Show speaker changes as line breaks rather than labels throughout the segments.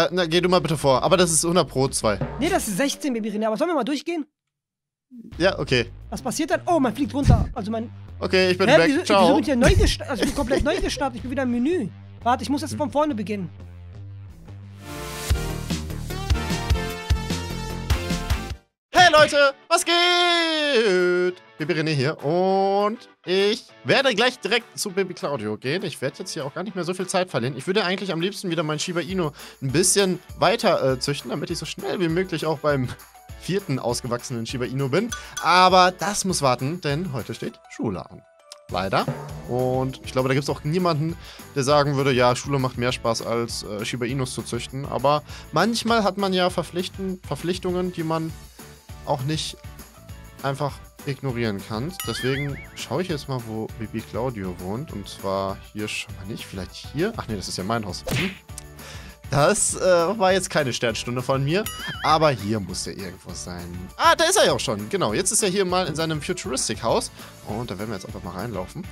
Äh, na, geh du mal bitte vor. Aber das ist 100 Pro 2.
Nee, das ist 16, Baby René. Aber sollen wir mal durchgehen?
Ja, okay.
Was passiert dann? Oh, man fliegt runter. Also mein.
Okay, ich bin
Hä,
weg.
wieso,
Ciao.
wieso bin ich ja neu gestartet? Also ich bin komplett neu gestartet. Ich bin wieder im Menü. Warte, ich muss jetzt von vorne beginnen.
Leute, was geht? Baby René hier und ich werde gleich direkt zu Baby Claudio gehen. Ich werde jetzt hier auch gar nicht mehr so viel Zeit verlieren. Ich würde eigentlich am liebsten wieder mein Shiba Inu ein bisschen weiter äh, züchten, damit ich so schnell wie möglich auch beim vierten ausgewachsenen Shiba Inu bin. Aber das muss warten, denn heute steht Schule an. Leider. Und ich glaube, da gibt es auch niemanden, der sagen würde, ja, Schule macht mehr Spaß als äh, Shiba Inus zu züchten. Aber manchmal hat man ja Verpflichten, Verpflichtungen, die man auch nicht einfach ignorieren kann. Deswegen schaue ich jetzt mal, wo Baby Claudio wohnt. Und zwar hier schon mal nicht. Vielleicht hier? Ach nee, das ist ja mein Haus. Hm. Das äh, war jetzt keine Sternstunde von mir. Aber hier muss er irgendwo sein. Ah, da ist er ja auch schon. Genau, jetzt ist er hier mal in seinem Futuristic Haus. Und da werden wir jetzt einfach mal reinlaufen.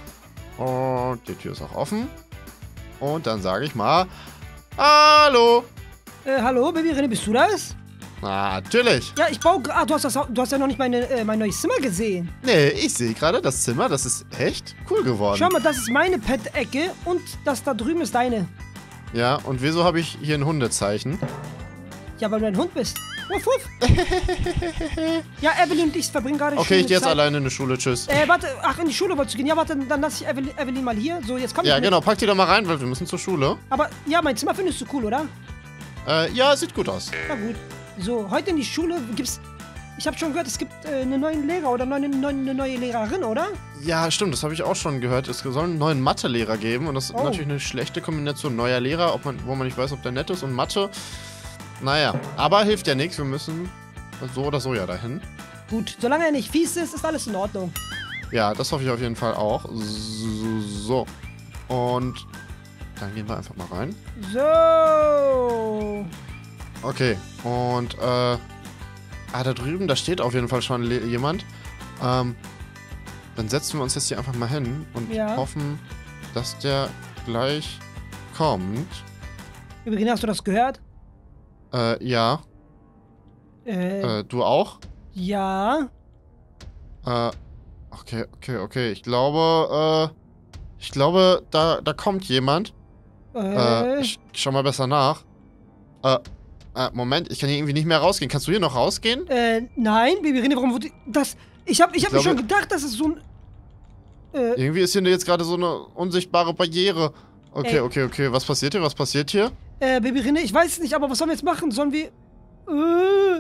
Und die Tür ist auch offen. Und dann sage ich mal, Hallo.
Äh, hallo, Baby René, bist du das?
Natürlich.
Ja, ich baue. Ah, du hast, das, du hast ja noch nicht meine, äh, mein neues Zimmer gesehen.
Nee, ich sehe gerade das Zimmer. Das ist echt cool geworden.
Schau mal, das ist meine Pet-Ecke und das da drüben ist deine.
Ja, und wieso habe ich hier ein Hundezeichen?
Ja, weil du ein Hund bist. Wuff, wuff. ja, Evelyn und ich verbringen gerade
Okay, ich gehe jetzt
Zeit.
alleine in die Schule. Tschüss.
Äh, warte, ach, in die Schule wolltest du gehen. Ja, warte, dann lass ich Evelyn, Evelyn mal hier. So, jetzt komm
Ja, genau. Pack die doch mal rein, weil wir müssen zur Schule.
Aber ja, mein Zimmer findest du cool, oder?
Äh, ja, sieht gut aus.
Na gut. So, heute in die Schule gibt's. Ich habe schon gehört, es gibt äh, einen neuen Lehrer oder eine neue, eine neue Lehrerin, oder?
Ja, stimmt. Das habe ich auch schon gehört. Es soll einen neuen Mathelehrer geben. Und das ist
Oh.
natürlich eine schlechte Kombination. Neuer Lehrer, ob man, wo man nicht weiß, ob der nett ist. Und Mathe. Naja, aber hilft ja nichts. Wir müssen so oder so ja dahin.
Gut, solange er nicht fies ist, ist alles in Ordnung.
Ja, das hoffe ich auf jeden Fall auch. So. Und dann gehen wir einfach mal rein.
So.
Okay, und, äh, ah, da drüben, da steht auf jeden Fall schon jemand. Ähm, dann setzen wir uns jetzt hier einfach mal hin und
Ja.
hoffen, dass der gleich kommt.
Übrigens, hast du das gehört?
Äh, ja.
Äh,
Äh, du auch?
ja.
Äh, okay, okay, okay. Ich glaube, äh, ich glaube, da, da kommt jemand. Äh,
Äh,
ich schau mal besser nach. Äh, äh, Moment, ich kann hier irgendwie nicht mehr rausgehen. Kannst du hier noch rausgehen?
äh, nein, Baby René, warum wurde das? Ich hab, ich hab
Ich
mir schon gedacht, dass es so ein. Äh,
Irgendwie ist hier jetzt gerade so eine unsichtbare Barriere. Okay,
Ey.
okay, okay. Was passiert hier? Was passiert hier?
äh, Baby René, ich weiß es nicht, aber was sollen wir jetzt machen? Sollen wir. Äh,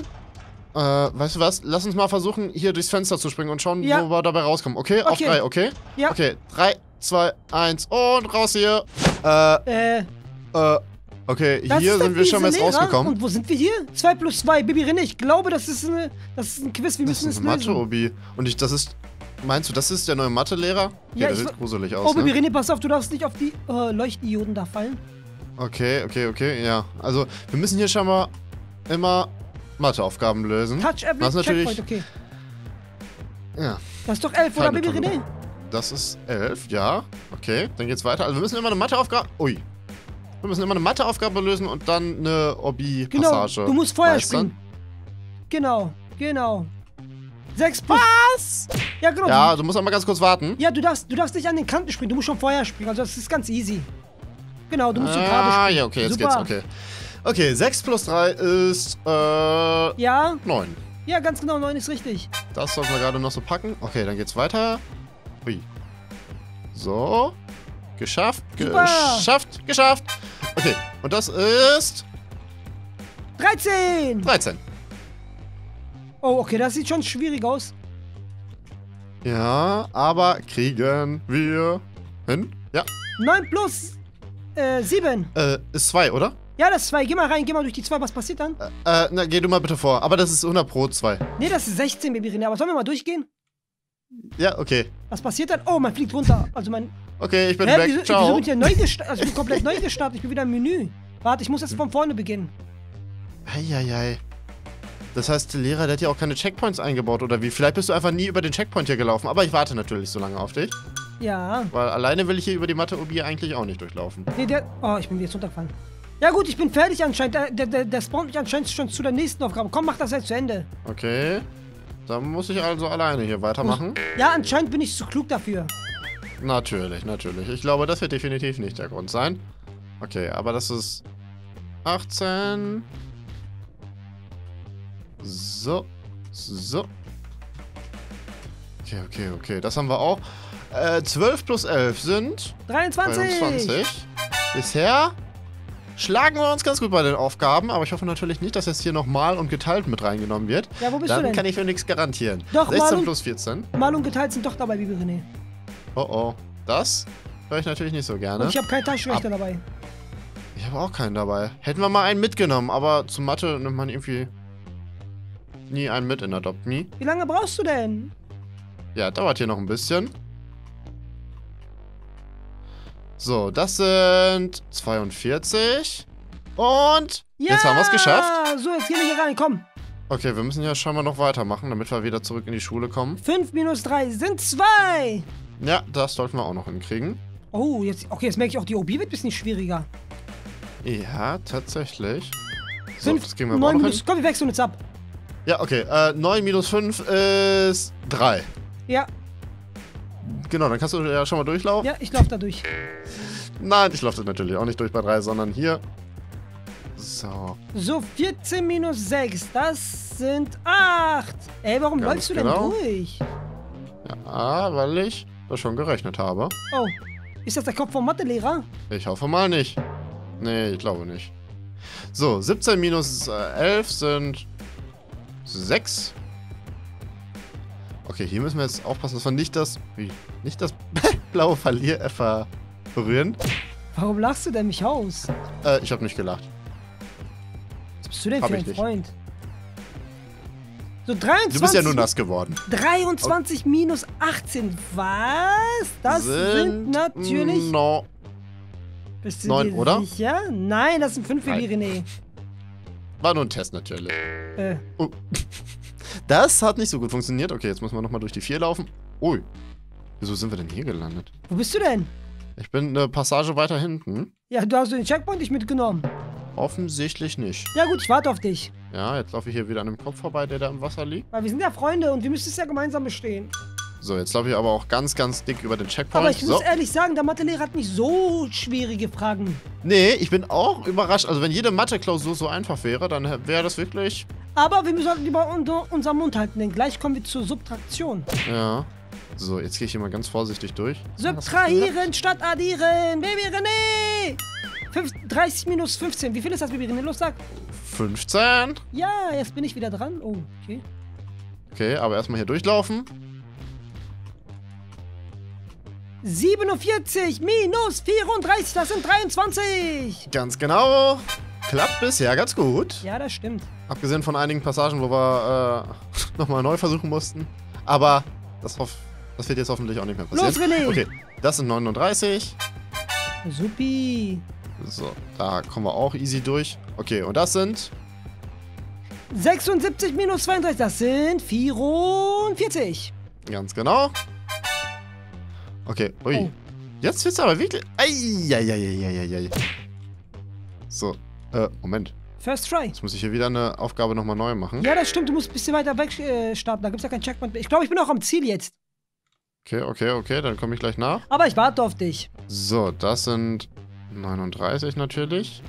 Äh, weißt du was? Lass uns mal versuchen, hier durchs Fenster zu springen und schauen,
Ja.
wo wir dabei rauskommen. Okay? Auf
Okay.
drei, okay?
Ja.
Okay, drei, zwei, eins und raus hier. Äh,
äh,
äh, okay,
das
hier sind wir schon mal rausgekommen.
Und wo sind wir hier? 2 plus 2, Baby René, ich glaube, das ist, eine, das ist ein Quiz, wir
Das
müssen
ist
es
ein
lösen.
Mathe-Obi. Und ich, das ist, meinst du, das ist der neue Mathelehrer? Okay,
Ja,
der sieht gruselig aus,
Oh, Baby
ne?
René, pass auf, du darfst nicht auf die äh, Leuchtdioden da fallen.
Okay, okay, okay, ja. Also, wir müssen hier schon mal immer Matheaufgaben lösen.
Touch every
Das ist natürlich-
Checkpoint, okay.
Ja.
Das ist doch 11, oder Baby. René?
Das ist elf, ja. Okay, dann geht's weiter. Also wir müssen immer eine Matheaufgabe. Ui. Wir müssen immer eine Matheaufgabe lösen und dann eine
Genau,
Obi-Passage.
du musst vorher
meistern.
springen. Genau, genau. 6 plus... Was? Ja, genau.
Ja, du musst aber ganz kurz warten.
Ja, du darfst, du darfst nicht an den Kanten springen, du musst schon vorher springen. Also das ist ganz easy. Genau, du musst so gerade
Ah,
springen.
ja, okay, jetzt
Super.
geht's, okay. Okay, 6 plus 3 ist, äh,
Ja,
9.
ja, ganz genau, 9 ist richtig.
Das sollten wir gerade noch so packen. Okay, dann geht's weiter. Ui. So. Geschafft,
Super.
geschafft, geschafft. Okay, und das ist
13!
13.
Oh, okay, das sieht schon schwierig aus.
Ja, aber kriegen wir hin? Ja.
9 plus äh, 7.
Äh, ist 2, oder?
Ja, das ist 2. Geh mal rein, geh mal durch die 2. Was passiert dann?
Äh, na, geh du mal bitte vor. Aber das ist 100 Pro 2.
Nee, das ist 16, Baby René. Aber sollen wir mal durchgehen?
Ja, okay.
Was passiert dann? Oh, man fliegt runter. Also mein.
Okay, ich bin
Hä,
weg.
wieso, wieso
Ciao.
bin ich ja neu? Also ich bin komplett neu gestartet. Ich bin wieder im Menü. Warte, ich muss jetzt von vorne beginnen.
Eieiei. Das heißt, der Lehrer, der hat ja auch keine Checkpoints eingebaut, oder wie? Vielleicht bist du einfach nie über den Checkpoint hier gelaufen. Aber ich warte natürlich so lange auf dich.
Ja.
Weil alleine will ich hier über die Mathe-Obi eigentlich auch nicht durchlaufen.
Nee, der. Oh, ich bin jetzt runtergefallen. Ja gut, ich bin fertig anscheinend. Der, der, der, der spawnt mich anscheinend schon zu der nächsten Aufgabe. Komm, mach das jetzt zu Ende.
Okay. Dann muss ich also alleine hier weitermachen.
Ja, anscheinend bin ich zu klug dafür.
Natürlich, natürlich. Ich glaube, das wird definitiv nicht der Grund sein. Okay, aber das ist 18. So. So. Okay, okay, okay. Das haben wir auch. Äh, 12 plus 11 sind
23.
23. Bisher schlagen wir uns ganz gut bei den Aufgaben, aber ich hoffe natürlich nicht, dass jetzt hier nochmal und geteilt mit reingenommen wird.
Ja, wo bist
Dann
du denn?
kann ich für nichts garantieren.
Doch,
16
Marlon.
plus 14.
Mal und geteilt sind doch dabei, Bibi René.
Oh oh. Das höre ich natürlich nicht so gerne.
Und ich habe keinen Taschenrechner dabei.
Ich habe auch keinen dabei. Hätten wir mal einen mitgenommen, aber zu Mathe nimmt man irgendwie nie einen mit in Adopt Me.
Wie lange brauchst du denn?
Ja, dauert hier noch ein bisschen. So, das sind 42. Und
Ja!
jetzt haben wir es geschafft.
So, jetzt gehen wir hier rein. Komm.
Okay, wir müssen ja scheinbar noch weitermachen, damit wir wieder zurück in die Schule kommen.
5 minus 3 sind 2.
Ja, das sollten wir auch noch hinkriegen.
Oh, jetzt, okay, jetzt merke ich auch, die OB wird ein bisschen schwieriger.
Ja, tatsächlich. So,
5,
das gehen wir
9
mal noch
minus. Komm, wir wechseln uns ab.
Ja, okay. Äh, 9 minus 5 ist 3.
Ja,
Genau, dann kannst du ja schon mal durchlaufen.
ja, ich laufe da durch.
Nein, ich laufe natürlich auch nicht durch bei 3, sondern hier. So.
So, 14 minus 6, das sind 8. Ey, warum
Ganz
läufst du
genau.
denn durch?
Ja, weil ich das schon gerechnet habe.
Oh, ist das der Kopf vom Mathelehrer?
Ich hoffe mal nicht. Nee, ich glaube nicht. So, 17 minus äh, 11 sind 6. Okay, hier müssen wir jetzt aufpassen, dass wir nicht das, wie, nicht das blaue Verlier äh, ver berühren.
Warum lachst du denn mich aus?
Äh, ich habe nicht gelacht.
Was bist du denn
Hab
für ein
nicht.
So, 23.
Du bist ja nur nass geworden.
23 minus 18. Was? Das sind, natürlich.
No.
Bist du
neun, oder?
sicher? Nein, das sind 5 für die René.
War nur ein Test natürlich.
Äh,
Oh. Das hat nicht so gut funktioniert. Okay, jetzt müssen wir nochmal durch die 4 laufen. Ui. Wieso sind wir denn hier gelandet?
wo bist du denn?
Ich bin eine Passage weiter hinten.
Ja, du hast den Checkpoint nicht mitgenommen.
Offensichtlich nicht.
Ja gut, ich warte auf dich.
Ja, jetzt laufe ich hier wieder an einem Kopf vorbei, der da im Wasser liegt.
Weil wir sind ja Freunde und wir müssen es ja gemeinsam bestehen.
So, jetzt laufe ich aber auch ganz, ganz dick über den Checkpoint.
Aber ich muss
so.
ehrlich sagen, der Mathelehrer hat nicht so schwierige Fragen.
Nee, ich bin auch überrascht. Also wenn jede Mathe-Klausur so einfach wäre, dann wäre das wirklich...
Aber wir müssen halt lieber unter unserem Mund halten, denn gleich kommen wir zur Subtraktion.
Ja. So, jetzt gehe ich hier mal ganz vorsichtig durch.
Subtrahieren statt addieren. Baby René! Fünf- 30 minus 15. Wie viel ist das, Baby René? Los, sag.
15.
Ja, jetzt bin ich wieder dran. Oh, okay.
Okay, aber erstmal hier durchlaufen.
47 minus 34, das sind 23.
Ganz genau. Klappt bisher ganz gut.
Ja, das stimmt.
Abgesehen von einigen Passagen, wo wir äh, nochmal neu versuchen mussten. Aber das, das wird jetzt hoffentlich auch nicht mehr passieren.
Los, René!
Okay, das sind 39.
Supi.
So, da kommen wir auch easy durch. Okay, und das sind
76 minus 32, das sind 44.
ganz genau. Okay, ui.
Oh.
Jetzt wird's aber wirklich... Eieieiei. So, äh, Moment.
First try.
Jetzt muss ich hier wieder eine Aufgabe nochmal neu machen.
Ja, das stimmt, du musst ein bisschen weiter weg äh, starten. Da gibt es ja keinen Checkpoint mehr. Ich glaube, ich bin auch am Ziel jetzt.
Okay, okay, okay, dann komme ich gleich nach.
Aber ich warte auf dich.
So, das sind 39 natürlich.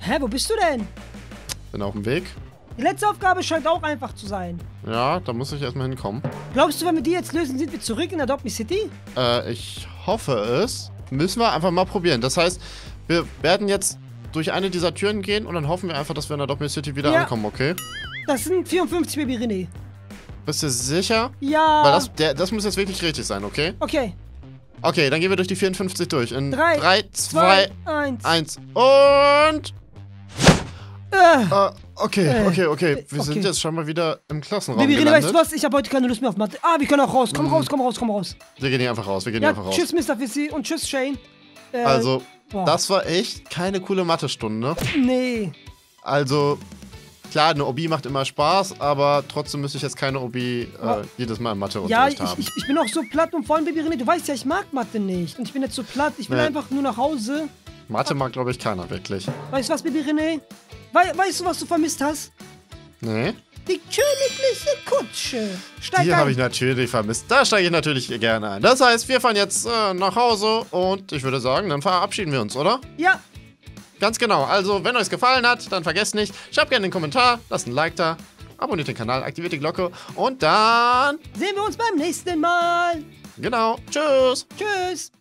Hä, wo bist du denn?
Bin auf dem Weg.
Die letzte Aufgabe scheint auch einfach zu sein.
Ja, da muss ich erstmal hinkommen.
Glaubst du, wenn wir die jetzt lösen, sind wir zurück in Adopt Me City?
Äh, ich hoffe es. Müssen wir einfach mal probieren. Das heißt, wir werden jetzt durch eine dieser Türen gehen und dann hoffen wir einfach, dass wir in der Doppel City wieder
Ja.
ankommen, okay?
Das sind 54 Baby René.
Bist du sicher?
Ja.
Weil das, der, das muss jetzt wirklich richtig sein, okay?
okay.
Okay, dann gehen wir durch die 54 durch. In
Drei,
3, 2,
1.
1 und...
Äh,
okay,
Äh,
okay, okay.
äh,
Wir
okay.
sind jetzt schon mal wieder im Klassenraum
Baby
gelandet.
weißt du was? Ich habe heute keine Lust mehr auf Mathe. Ah, wir können auch raus. Komm
Mhm.
raus, komm raus, komm raus.
Wir gehen hier einfach raus, wir gehen
Ja,
hier einfach raus.
tschüss, Mr. Fissy und tschüss, Shane. Äh,
Also,
boah.
das war echt keine coole Mathestunde.
Nee.
Also, Klar, eine OB macht immer Spaß, aber trotzdem müsste ich jetzt keine OB äh, jedes Mal im
Ja,
Matheunterricht
ich,
haben.
ich, ich bin auch so platt und vor allem, Baby René, du weißt ja, ich mag Mathe nicht. Und ich bin jetzt so platt. Ich will
Nee.
einfach nur nach Hause.
Mathe mag, glaube ich, keiner wirklich.
Weißt du was, Baby René? Wei weißt du, was du vermisst hast?
Nee,
Die königliche Kutsche. Steig
die habe ich natürlich vermisst. Da steige ich natürlich gerne ein. Das heißt, wir fahren jetzt äh, nach Hause und ich würde sagen, dann verabschieden wir uns, oder?
Ja,
Ganz genau. Also, wenn euch es gefallen hat, dann vergesst nicht, schreibt gerne einen Kommentar, lasst ein Like da, abonniert den Kanal, aktiviert die Glocke und dann,
sehen wir uns beim nächsten Mal.
genau, tschüss.
Tschüss.